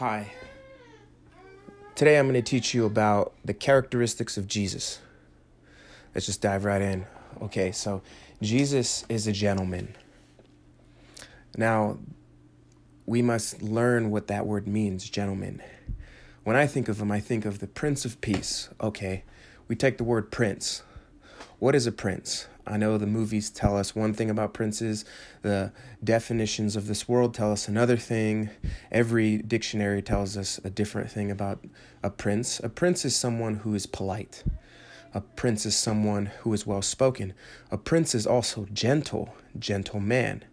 Hi. Today I'm going to teach you about the characteristics of Jesus. Let's just dive right in. Okay, so Jesus is a gentleman. Now, we must learn what that word means, gentleman. When I think of him, I think of the Prince of Peace. Okay, we take the word prince. What is a prince? I know the movies tell us one thing about princes, the definitions of this world tell us another thing. Every dictionary tells us a different thing about a prince. A prince is someone who is polite. A prince is someone who is well spoken. A prince is also gentle, gentle man.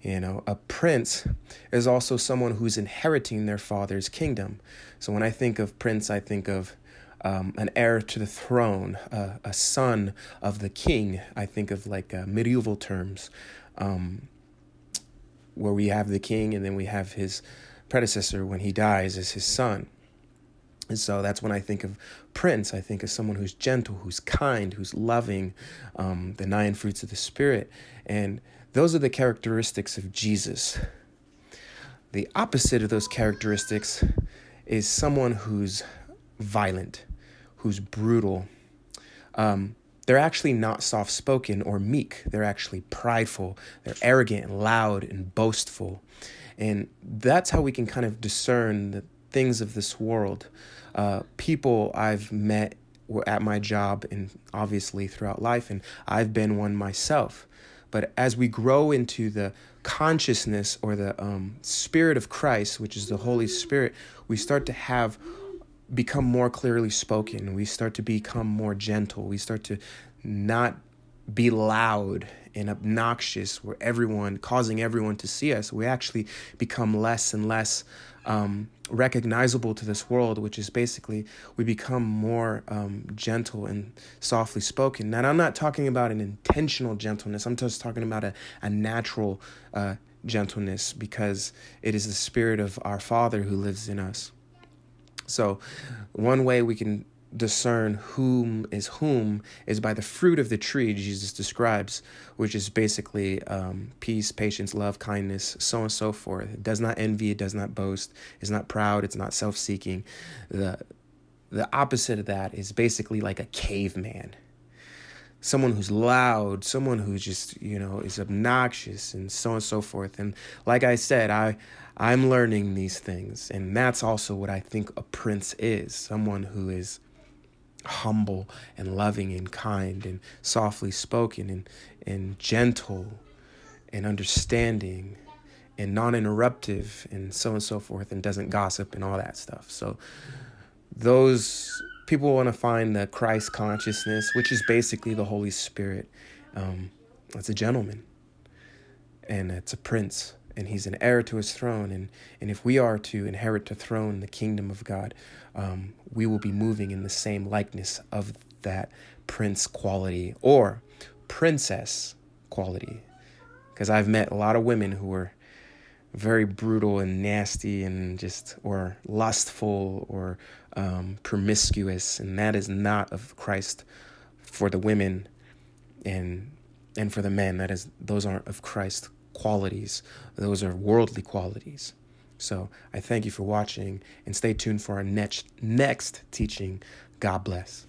You know, a prince is also someone who's inheriting their father's kingdom. So when I think of prince, I think of um, an heir to the throne, uh, a son of the king. I think of like uh, medieval terms, um, where we have the king and then we have his predecessor when he dies as his son. And so that's when I think of Prince. I think of someone who's gentle, who's kind, who's loving, um, the nine fruits of the Spirit. And those are the characteristics of Jesus. The opposite of those characteristics is someone who's violent, who's brutal. Um, they're actually not soft spoken or meek. They're actually prideful. They're arrogant and loud and boastful. And that's how we can kind of discern the things of this world. Uh, people I've met were at my job and obviously throughout life, and I've been one myself. But as we grow into the consciousness or the um, spirit of Christ, which is the Holy Spirit, we start to have become more clearly spoken. We start to become more gentle. We start to not be loud and obnoxious where everyone causing everyone to see us we actually become less and less um, recognizable to this world which is basically we become more um, gentle and softly spoken now i'm not talking about an intentional gentleness i'm just talking about a, a natural uh, gentleness because it is the spirit of our father who lives in us so, one way we can discern whom is whom is by the fruit of the tree Jesus describes, which is basically um, peace, patience, love, kindness, so on and so forth. It does not envy, it does not boast, it's not proud, it's not self seeking. The, the opposite of that is basically like a caveman. Someone who's loud, someone who just, you know, is obnoxious and so on and so forth. And like I said, I I'm learning these things. And that's also what I think a prince is someone who is humble and loving and kind and softly spoken and, and gentle and understanding and non interruptive and so on and so forth and doesn't gossip and all that stuff. So, those people want to find the Christ consciousness, which is basically the Holy Spirit. Um, it's a gentleman and it's a prince and he's an heir to his throne. And, and if we are to inherit the throne, the kingdom of God, um, we will be moving in the same likeness of that prince quality or princess quality. Because I've met a lot of women who are very brutal and nasty and just or lustful or um, promiscuous, and that is not of Christ for the women and and for the men. That is those aren't of Christ qualities. Those are worldly qualities. So I thank you for watching and stay tuned for our next next teaching. God bless.